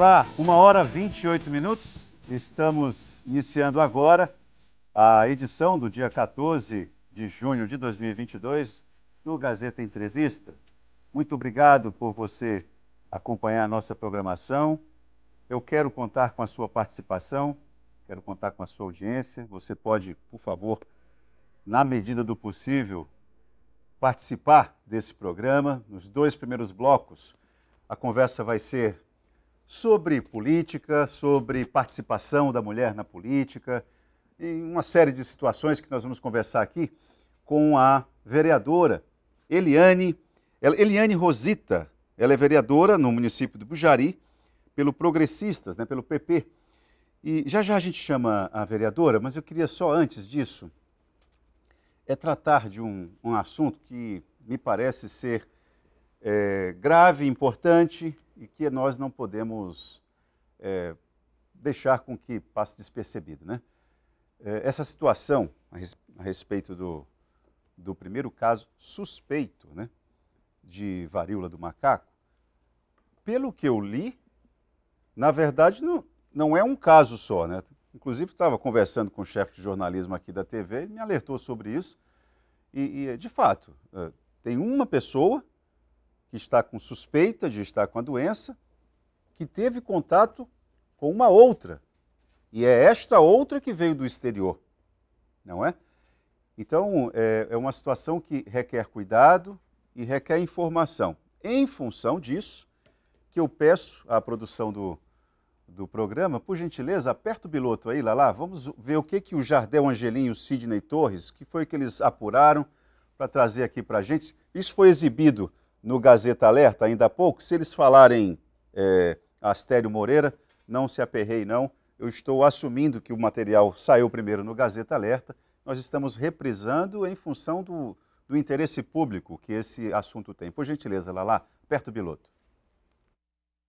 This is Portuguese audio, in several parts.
Olá, uma hora 28 minutos. Estamos iniciando agora a edição do dia 14 de junho de 2022 do Gazeta Entrevista. Muito obrigado por você acompanhar a nossa programação. Eu quero contar com a sua participação, quero contar com a sua audiência. Você pode, por favor, na medida do possível, participar desse programa. Nos dois primeiros blocos, a conversa vai ser sobre política, sobre participação da mulher na política, em uma série de situações que nós vamos conversar aqui com a vereadora Eliane, Eliane Rosita. Ela é vereadora no município de Bujari, pelo Progressistas, né, pelo PP. E já já a gente chama a vereadora, mas eu queria só antes disso é tratar de um, um assunto que me parece ser é, grave, importante e que nós não podemos é, deixar com que passe despercebido. Né? É, essa situação a, res, a respeito do, do, primeiro caso suspeito né, de varíola do macaco, pelo que eu li, na verdade não, não é um caso só. Né? Inclusive estava conversando com o chefe de jornalismo aqui da TV, ele me alertou sobre isso. E, e de fato, é, tem uma pessoa que está com suspeita de estar com a doença, que teve contato com uma outra. E é esta outra que veio do exterior, não é? Então, é, é uma situação que requer cuidado e requer informação. Em função disso, que eu peço à produção do, do programa, por gentileza, aperta o piloto aí, lá, lá, vamos ver o que, que o Jardel Angelim e o Sidney Torres, que foi que eles apuraram para trazer aqui para a gente. Isso foi exibido no Gazeta Alerta ainda há pouco. Se eles falarem é, Astério Moreira, não se aperrei não. Eu estou assumindo que o material saiu primeiro no Gazeta Alerta. Nós estamos reprisando em função do, do interesse público que esse assunto tem. Por gentileza, Lala, aperta o piloto.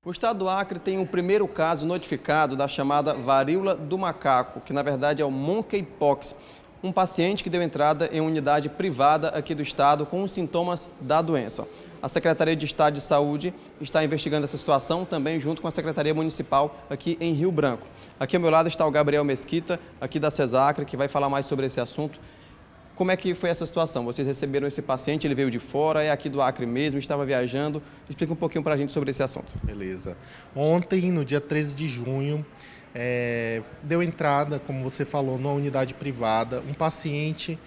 O estado do Acre tem o primeiro caso notificado da chamada varíola do macaco, que na verdade é o monkeypox um paciente que deu entrada em unidade privada aqui do estado com os sintomas da doença. A Secretaria de Estado de Saúde está investigando essa situação também junto com a Secretaria Municipal aqui em Rio Branco. Aqui ao meu lado está o Gabriel Mesquita, aqui da Cesacre, que vai falar mais sobre esse assunto. Como é que foi essa situação? Vocês receberam esse paciente, ele veio de fora, é aqui do Acre mesmo, estava viajando. Explica um pouquinho para a gente sobre esse assunto. Beleza. Ontem, no dia 13 de junho, é, deu entrada, como você falou, numa unidade privada, um paciente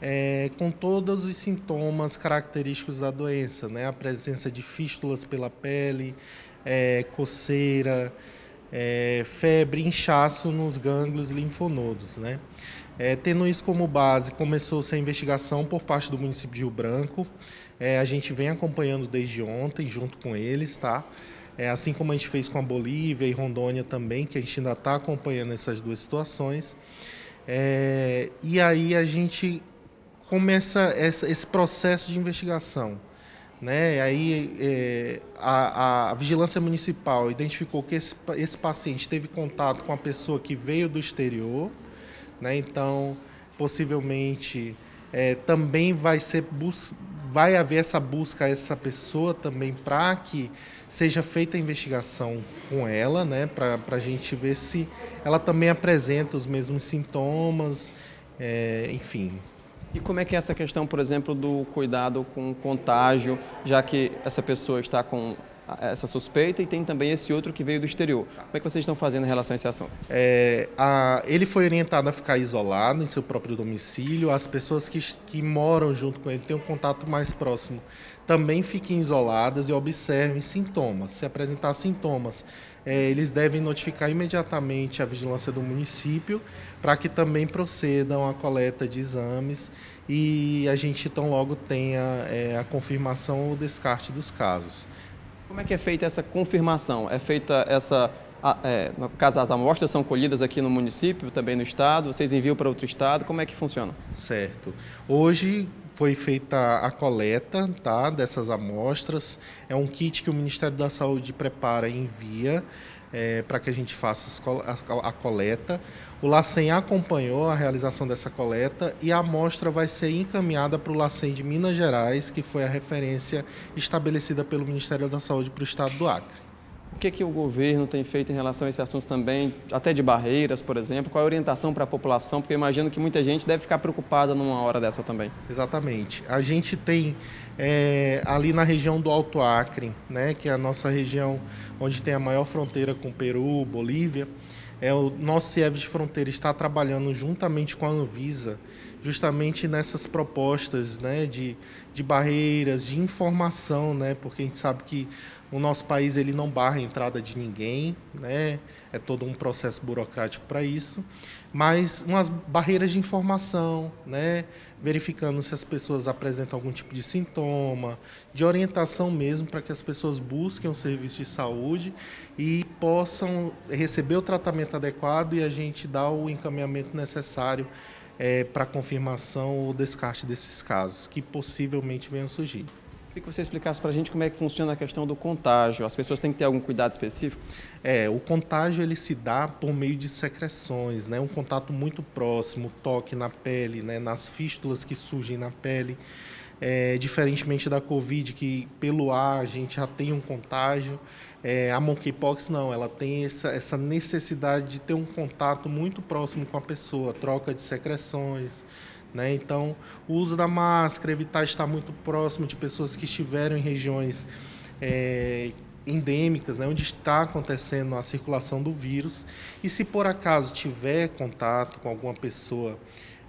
é, com todos os sintomas característicos da doença, né? A presença de fístulas pela pele, é, coceira, é, febre, inchaço nos gânglios linfonodos, né? É, tendo isso como base, começou-se a investigação por parte do município de Rio Branco. É, a gente vem acompanhando desde ontem, junto com eles, tá? É, assim como a gente fez com a Bolívia e Rondônia também, que a gente ainda está acompanhando essas duas situações. É, e aí a gente começa essa, esse processo de investigação. Né? Aí é, a, a, vigilância municipal identificou que esse, esse paciente teve contato com a pessoa que veio do exterior, né? então possivelmente é, também vai ser bus vai haver essa busca a essa pessoa também para que seja feita a investigação com ela, né, para a gente ver se ela também apresenta os mesmos sintomas, é, enfim. E como é que é essa questão, por exemplo, do cuidado com contágio, já que essa pessoa está com essa suspeita e tem também esse outro que veio do exterior. Como é que vocês estão fazendo em relação a esse assunto? É, a, ele foi orientado a ficar isolado em seu próprio domicílio. As pessoas que, que moram junto com ele, têm um contato mais próximo, também fiquem isoladas e observem sintomas. Se apresentar sintomas, é, eles devem notificar imediatamente a vigilância do município para que também procedam a coleta de exames e a gente tão logo tenha é, a confirmação ou descarte dos casos. Como é que é feita essa confirmação? É feita essa, é, no caso as amostras são colhidas aqui no município, também no estado, vocês enviam para outro estado, como é que funciona? Certo. Hoje foi feita a coleta tá, dessas amostras, é um kit que o Ministério da Saúde prepara e envia, é, para que a gente faça a, coleta. O LACEN acompanhou a realização dessa coleta e a amostra vai ser encaminhada para o LACEN de Minas Gerais, que foi a referência estabelecida pelo Ministério da Saúde para o estado do Acre. O que, que o governo tem feito em relação a esse assunto também, até de barreiras, por exemplo? Qual é a orientação para a população? Porque eu imagino que muita gente deve ficar preocupada numa hora dessa também. Exatamente. A gente tem é, ali na região do Alto Acre, né, que é a nossa região onde tem a maior fronteira com Peru, Bolívia, é, o nosso CIEV de fronteira está trabalhando juntamente com a Anvisa, justamente nessas propostas né, de, de barreiras, de informação, né, porque a gente sabe que o nosso país ele não barra a entrada de ninguém, né? É todo um processo burocrático para isso, mas umas barreiras de informação, né? Verificando se as pessoas apresentam algum tipo de sintoma, de orientação mesmo para que as pessoas busquem um serviço de saúde e possam receber o tratamento adequado e a gente dar o encaminhamento necessário é, para confirmação ou descarte desses casos que possivelmente venham surgir. Queria que você explicasse para a gente como é que funciona a questão do contágio. As pessoas têm que ter algum cuidado específico? É, o contágio ele se dá por meio de secreções, né? Um contato muito próximo, toque na pele, né? Nas fístulas que surgem na pele. É, diferentemente da Covid, que pelo ar a gente já tem um contágio, é, a monkeypox não, ela tem essa, essa necessidade de ter um contato muito próximo com a pessoa, troca de secreções, né? Então, o uso da máscara, evitar estar muito próximo de pessoas que estiveram em regiões é, endêmicas, né? onde está acontecendo a circulação do vírus. E se por acaso tiver contato com alguma pessoa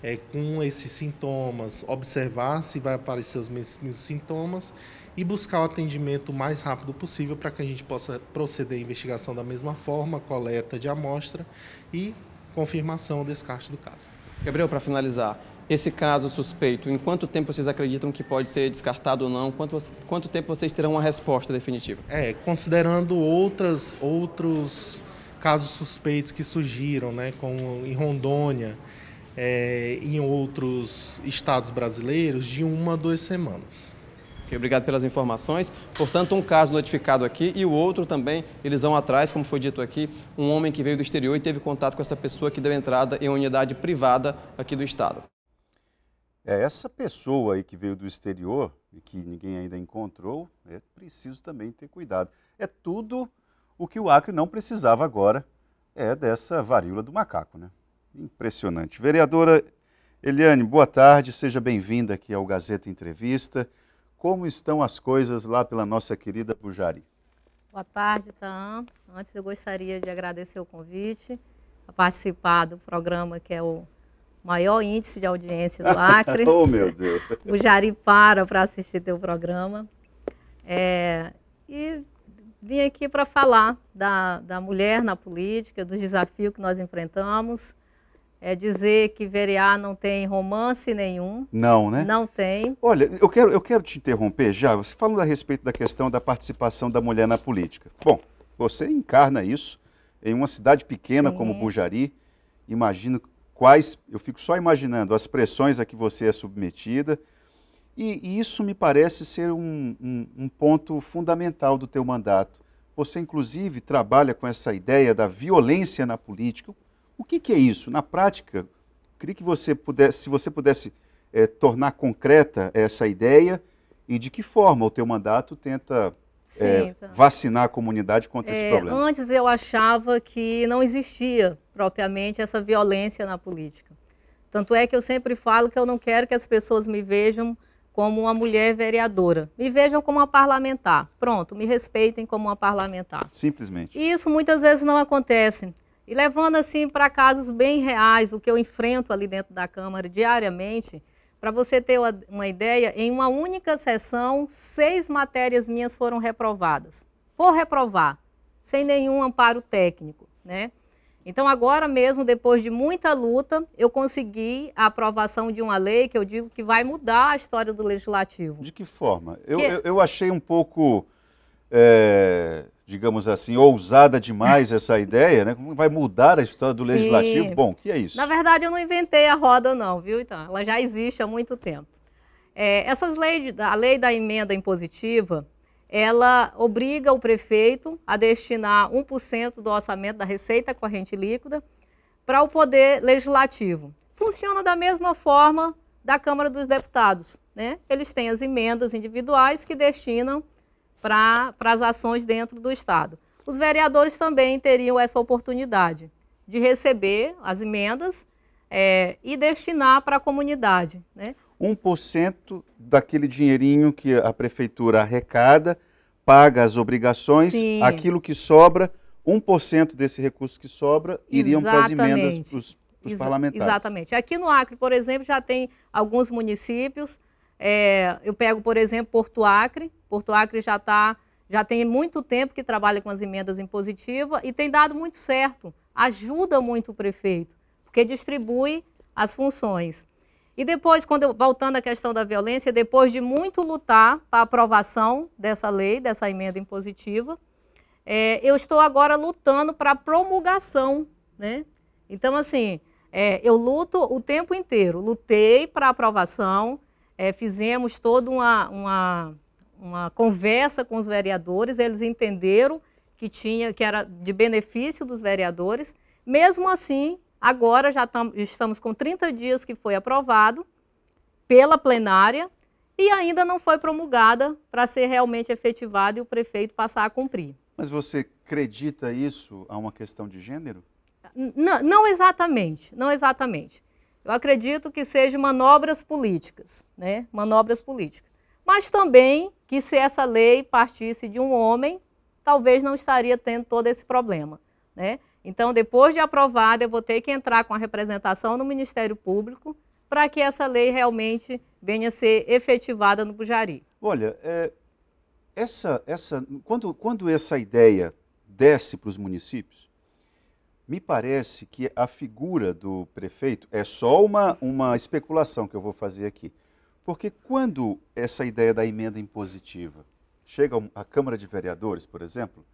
é, com esses sintomas, observar se vai aparecer os mesmos sintomas e buscar o atendimento o mais rápido possível para que a gente possa proceder à investigação da mesma forma, coleta de amostra e confirmação ou descarte do caso. Gabriel, para finalizar, esse caso suspeito, em quanto tempo vocês acreditam que pode ser descartado ou não? Quanto, quanto tempo vocês terão uma resposta definitiva? É, considerando outras, outros casos suspeitos que surgiram, né, como em Rondônia, é, em outros estados brasileiros, de uma a duas semanas. Okay, obrigado pelas informações. Portanto, um caso notificado aqui e o outro também, eles vão atrás, como foi dito aqui, um homem que veio do exterior e teve contato com essa pessoa que deu entrada em uma unidade privada aqui do estado. É, essa pessoa aí que veio do exterior e que ninguém ainda encontrou, é preciso também ter cuidado. É tudo o que o Acre não precisava agora, é dessa varíola do macaco, né? Impressionante. Vereadora Eliane, boa tarde, seja bem-vinda aqui ao Gazeta Entrevista. Como estão as coisas lá pela nossa querida Bujari? Boa tarde, Tam. Antes eu gostaria de agradecer o convite a participar do programa que é o maior índice de audiência do Acre. oh, meu Deus! O Jari para para assistir teu programa. É, e vim aqui para falar da, da mulher na política, do desafio que nós enfrentamos. É dizer que verear não tem romance nenhum. Não, né? Não tem. Olha, eu quero, eu quero te interromper já. Você falando a respeito da questão da participação da mulher na política. Bom, você encarna isso em uma cidade pequena Sim. como Bujari. Imagino quais, eu fico só imaginando as pressões a que você é submetida, e, e isso me parece ser um, um, um, ponto fundamental do teu mandato. Você, inclusive, trabalha com essa ideia da violência na política. O que, que é isso? Na prática, queria que você pudesse, se você pudesse é, tornar concreta essa ideia e de que forma o teu mandato tenta é, tá. vacinar a comunidade contra é, esse problema? Antes eu achava que não existia propriamente essa violência na política. Tanto é que eu sempre falo que eu não quero que as pessoas me vejam como uma mulher vereadora. Me vejam como uma parlamentar. Pronto, me respeitem como uma parlamentar. Simplesmente. E isso muitas vezes não acontece. E levando assim para casos bem reais, o que eu enfrento ali dentro da Câmara diariamente, para você ter uma ideia, em uma única sessão, seis matérias minhas foram reprovadas. Por reprovar, sem nenhum amparo técnico, né? Então, agora mesmo, depois de muita luta, eu consegui a aprovação de uma lei que eu digo que vai mudar a história do legislativo. De que forma? Eu, que... eu, eu achei um pouco é, digamos assim, ousada demais essa ideia, né? Como vai mudar a história do Sim. legislativo? Bom, que é isso? Na verdade, eu não inventei a roda, não, viu? Então, ela já existe há muito tempo. É, essas leis, a lei da emenda impositiva, ela obriga o prefeito a destinar 1% do orçamento da receita corrente líquida para o poder legislativo. Funciona da mesma forma da Câmara dos Deputados. Né? Eles têm as emendas individuais que destinam para as ações dentro do Estado. os vereadores também teriam essa oportunidade de receber as emendas é, e destinar para a comunidade. Né? 1% daquele dinheirinho que a prefeitura arrecada, paga as obrigações, Sim. aquilo que sobra, 1% desse recurso que sobra iriam para as emendas para os parlamentares. Exatamente. Aqui no Acre, por exemplo, já tem alguns municípios. É, eu pego, por exemplo, Porto Acre. Porto Acre já está já tem muito tempo que trabalha com as emendas impositivas e tem dado muito certo. Ajuda muito o prefeito, porque distribui as funções. E depois, quando eu, voltando à questão da violência, depois de muito lutar para a aprovação dessa lei, dessa emenda impositiva, é, eu estou agora lutando para a promulgação, né? Então, assim, é, eu luto o tempo inteiro. Lutei para aprovação, é, fizemos toda uma, uma, uma conversa com os vereadores, eles entenderam que tinha que era de benefício dos vereadores. Mesmo assim, agora já tam, estamos com 30 dias que foi aprovado pela plenária e ainda não foi promulgada para ser realmente efetivada e o prefeito passar a cumprir. Mas você acredita isso a uma questão de gênero? Não, não exatamente, não exatamente. Eu acredito que sejam manobras políticas, né? Manobras políticas. Mas também que se essa lei partisse de um homem, talvez não estaria tendo todo esse problema, né? Então, depois de aprovada, eu vou ter que entrar com a representação no Ministério Público para que essa lei realmente venha a ser efetivada no Bujari. Olha, é, essa, essa, quando, quando essa ideia desce para os municípios, me parece que a figura do prefeito é só uma, uma especulação que eu vou fazer aqui. Porque quando essa ideia da emenda impositiva chega à Câmara de Vereadores, por exemplo,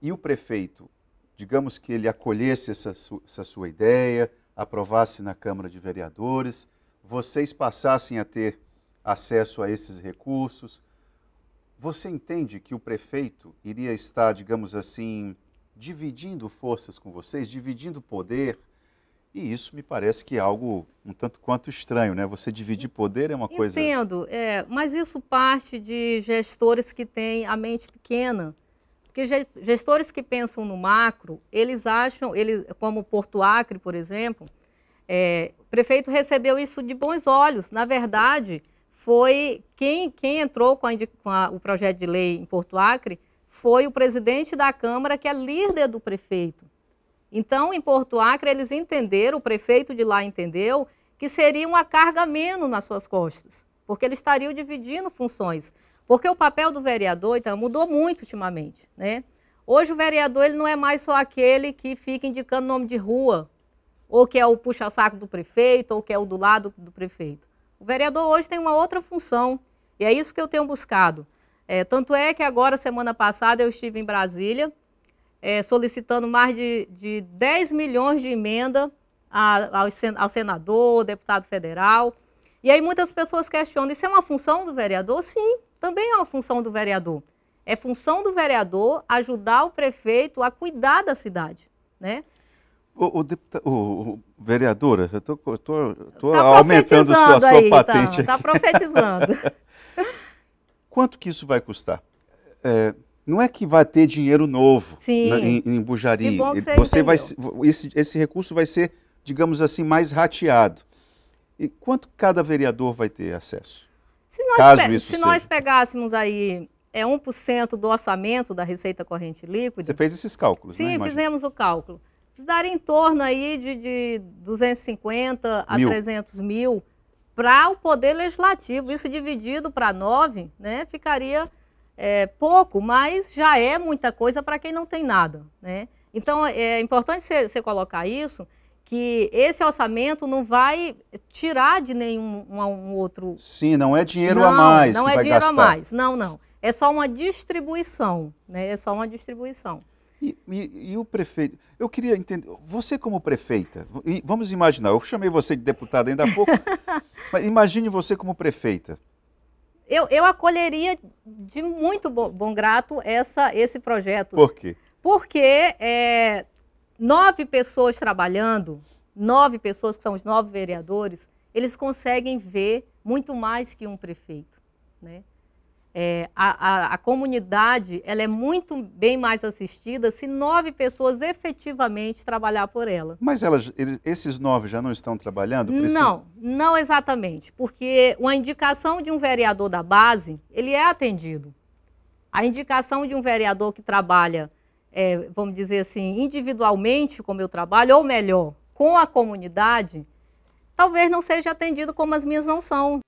e o prefeito, digamos que ele acolhesse essa, su essa sua ideia, aprovasse na Câmara de Vereadores, vocês passassem a ter acesso a esses recursos, você entende que o prefeito iria estar, digamos assim, dividindo forças com vocês, dividindo poder. E isso me parece que é algo um tanto quanto estranho, né? Você dividir poder é uma Entendo, coisa. Entendo, é, mas isso parte de gestores que têm a mente pequena. Porque gestores que pensam no macro, eles acham, eles, como Porto Acre, por exemplo, é, o prefeito recebeu isso de bons olhos. Na verdade, foi quem, quem entrou com, a, com a, o projeto de lei em Porto Acre foi o presidente da Câmara, que é líder do prefeito. Então, em Porto Acre, eles entenderam, o prefeito de lá entendeu, que seria uma carga menos nas suas costas, porque eles estariam dividindo funções. Porque o papel do vereador, então, mudou muito ultimamente, né? Hoje o vereador ele não é mais só aquele que fica indicando nome de rua, ou que é o puxa-saco do prefeito, ou que é o do lado do prefeito. O vereador hoje tem uma outra função, e é isso que eu tenho buscado. É, tanto é que agora, semana passada, eu estive em Brasília é, solicitando mais de, de 10 milhões de emenda a, ao, ao senador, deputado federal. E aí muitas pessoas questionam, isso é uma função do vereador? Sim, também é uma função do vereador. É função do vereador ajudar o prefeito a cuidar da cidade, né? O, o, deputado, o, vereadora, eu estou tá aumentando a sua, a sua aí, patente. Está profetizando. Quanto que isso vai custar? É, não é que vai ter dinheiro novo na, em, em Bujari. Você vai, esse, esse recurso vai ser, digamos assim, mais rateado. E quanto cada vereador vai ter acesso? Se nós, Caso isso se nós pegássemos aí é 1% do orçamento da Receita Corrente Líquida. Você fez esses cálculos, Sim, né, fizemos o cálculo. Daria em torno aí de, de 250 mil. a 300 mil para o Poder Legislativo. Isso dividido para nove, né, ficaria é, pouco, mas já é muita coisa para quem não tem nada. Né? Então, é importante você colocar isso, que esse orçamento não vai tirar de nenhum um, um outro... Sim, não é dinheiro não, a mais Não é dinheiro gastar. a mais, não, não. É só uma distribuição, né? É só uma distribuição. E, e, e, o prefeito, eu queria entender, você como prefeita, vamos imaginar, eu chamei você de deputada ainda há pouco, mas imagine você como prefeita. Eu, eu acolheria de muito bom, bom grato essa, esse projeto. Por quê? Porque é, nove pessoas trabalhando, nove pessoas que são os nove vereadores, eles conseguem ver muito mais que um prefeito, né? É, a, a, a, comunidade ela é muito bem mais assistida se nove pessoas efetivamente trabalhar por ela. Mas elas, eles, esses nove já não estão trabalhando? Precisa... Não, não exatamente, porque uma indicação de um vereador da base, ele é atendido. A indicação de um vereador que trabalha, é, vamos dizer assim, individualmente, como eu trabalho, ou melhor, com a comunidade, talvez não seja atendido como as minhas não são.